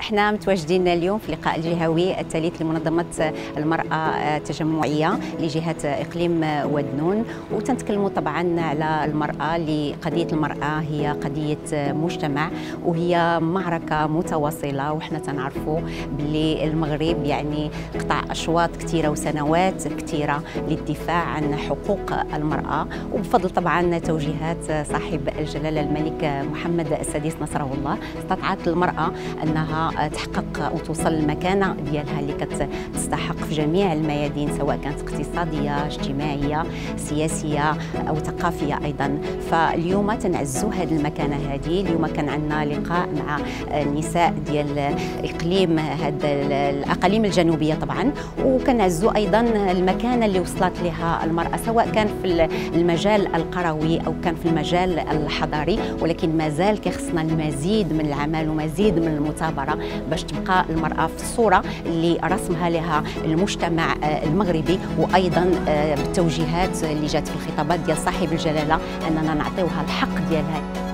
إحنا متواجدين اليوم في اللقاء الجهوي الثالث لمنظمة المرأة التجمعية لجهة إقليم ودنون. وتنتكلموا طبعا على المرأة لقضية المرأة. هي قضية مجتمع وهي معركة متواصلة. وحنا تنعرفوا باللي المغرب يعني قطع أشواط كثيرة وسنوات كثيرة للدفاع عن حقوق المرأة. وبفضل طبعا توجيهات صاحب الجلالة الملك محمد السادس نصره الله. استطاعت المرأة أنها تحقق وتوصل المكانه ديالها اللي كتستحق في جميع الميادين سواء كانت اقتصادية اجتماعية سياسية أو ثقافية أيضا. فاليوم تنعزوا هذه المكانة هذه. اليوم كان عندنا لقاء مع النساء ديال إقليم هذا الأقاليم الجنوبية طبعا. وكنعزوا أيضا المكانة اللي وصلت لها المرأة سواء كان في المجال القروي أو كان في المجال الحضاري. ولكن مازال كيخصنا المزيد من العمل ومزيد من المثابرة باش تبقى المرأة في الصورة اللي رسمها لها المجتمع المغربي وأيضا بالتوجيهات اللي جات في الخطابات ديال صاحب الجلالة أننا نعطيوها الحق ديالها.